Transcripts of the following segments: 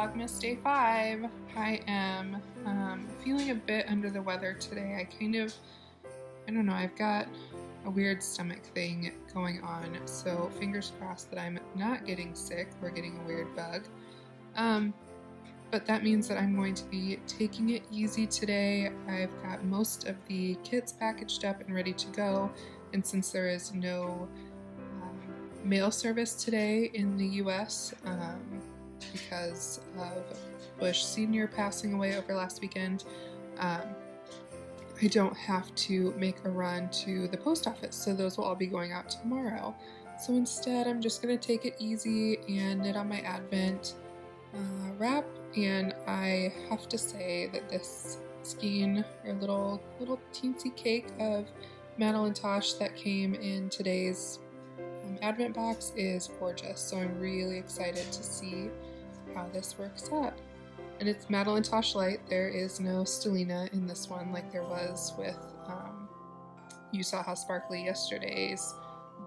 Vlogmas Day 5. I am um, feeling a bit under the weather today. I kind of, I don't know, I've got a weird stomach thing going on, so fingers crossed that I'm not getting sick or getting a weird bug. Um, but that means that I'm going to be taking it easy today. I've got most of the kits packaged up and ready to go, and since there is no um, mail service today in the US um, because of Bush Sr. passing away over last weekend, um, I don't have to make a run to the post office, so those will all be going out tomorrow. So instead, I'm just going to take it easy and knit on my Advent uh, wrap, and I have to say that this skein, or little little teensy cake of Madeline Tosh that came in today's um, Advent box is gorgeous, so I'm really excited to see how this works out and it's Madeline Tosh Light. There is no Stellina in this one like there was with, um, you saw how sparkly yesterday's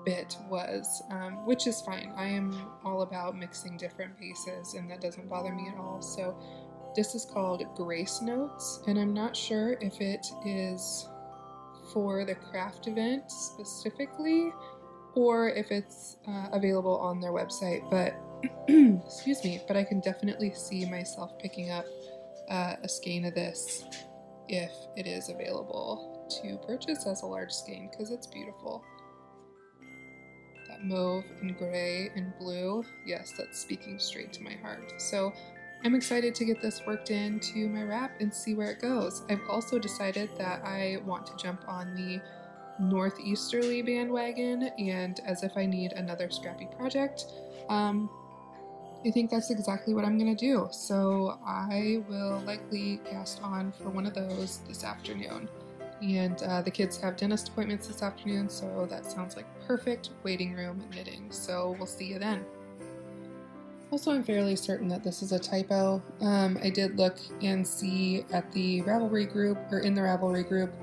bit was, um, which is fine. I am all about mixing different bases and that doesn't bother me at all. So this is called Grace Notes and I'm not sure if it is for the Craftvent specifically or if it's uh, available on their website, but excuse me, but I can definitely see myself picking up uh, a skein of this if it is available to purchase as a large skein because it's beautiful. That mauve and gray and blue, yes, that's speaking straight to my heart. So I'm excited to get this worked into my wrap and see where it goes. I've also decided that I want to jump on the northeasterly bandwagon and as if I need another scrappy project, um, I think that's exactly what I'm to do. So I will likely cast on for one of those this afternoon. And uh, the kids have dentist appointments this afternoon, so that sounds like perfect waiting room knitting. So we'll see you then. Also, I'm fairly certain that this is a typo. Um, I did look and see at the Ravelry group, or in the Ravelry group,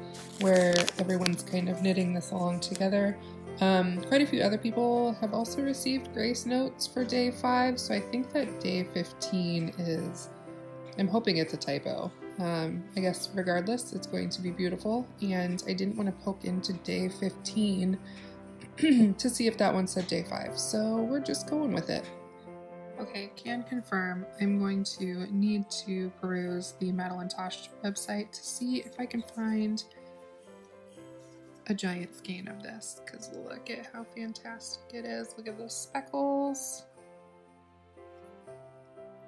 where everyone's kind of knitting this along together. Um, quite a few other people have also received grace notes for day 5, so I think that day 15 is. I'm hoping it's a typo. Um, I guess regardless, it's going to be beautiful, and I didn't want to poke into day 15 to see if that one said day 5, so we're just going with it. Okay, can confirm I'm going to need to peruse the Madeline Tosh website to see if I can find a giant skein of this because look at how fantastic it is. Look at those speckles.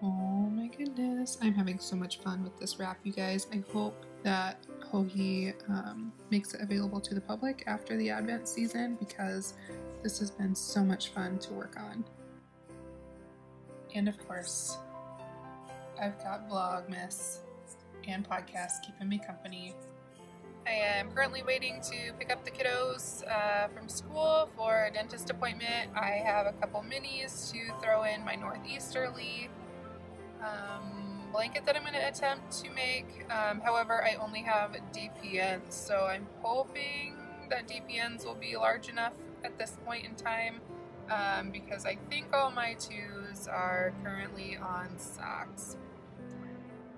Oh my goodness. I'm having so much fun with this wrap, you guys. I hope that Joji um, makes it available to the public after the Advent season because this has been so much fun to work on. And of course, I've got Vlogmas and podcasts keeping me company I am currently waiting to pick up the kiddos uh, from school for a dentist appointment. I have a couple minis to throw in my northeasterly um, blanket that I'm going to attempt to make. Um, however, I only have DPNs, so I'm hoping that DPNs will be large enough at this point in time um, because I think all my twos are currently on socks.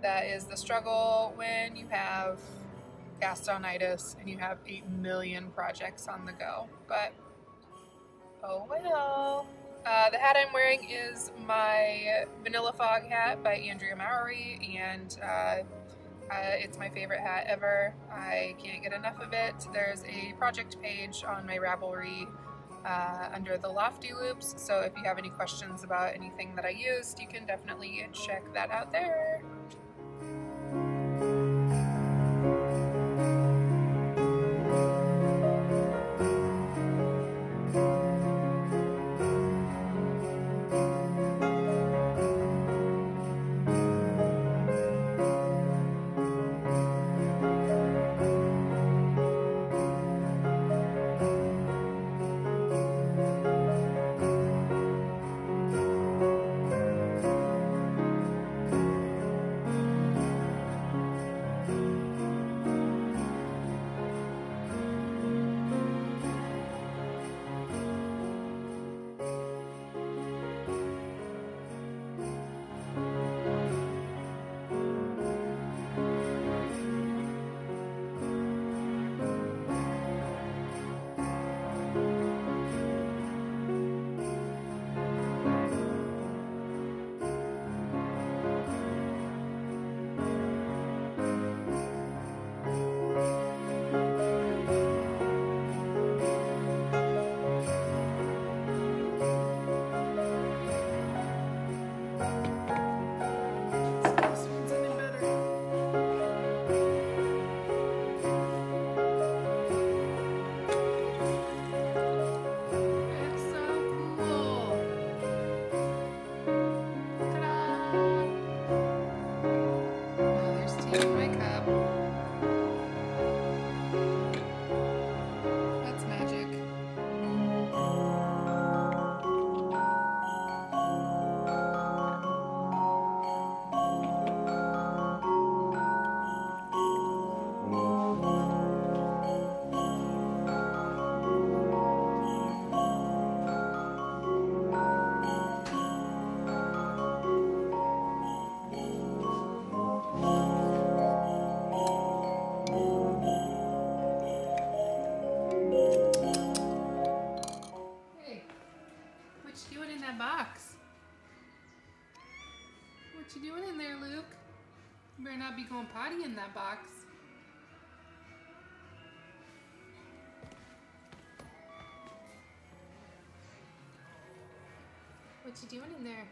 That is the struggle when you have startitis and you have 8 million projects on the go. But, oh well. Uh, the hat I'm wearing is my Vanilla Fog hat by Andrea Mowry, and uh, uh, it's my favorite hat ever. I can't get enough of it. There's a project page on my Ravelry uh, under the Lofty Loops, so if you have any questions about anything that I used, you can definitely check that out there. Not be going potty in that box. What you doing in there?